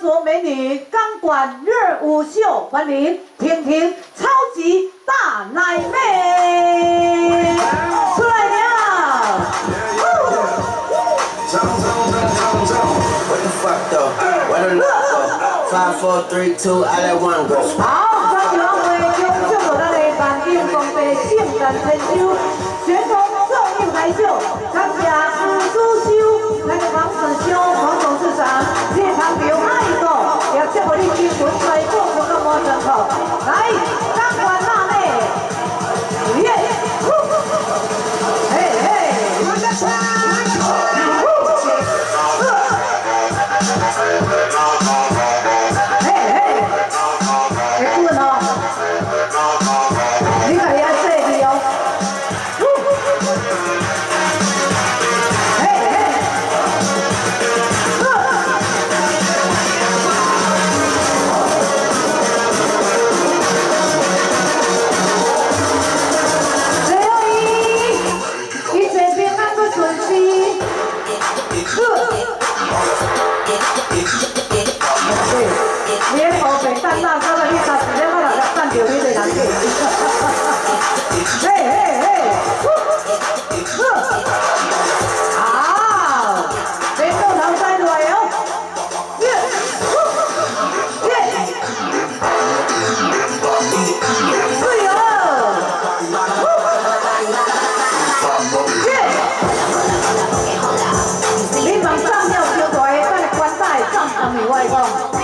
卓美女钢管热舞秀，欢迎婷婷超级大奶妹。出来了。好，张小伟优秀的咱的万金公的性感全通重映台秀，感谢吴主修，那个黄子修谢我们金文在做这个么成口，来，你往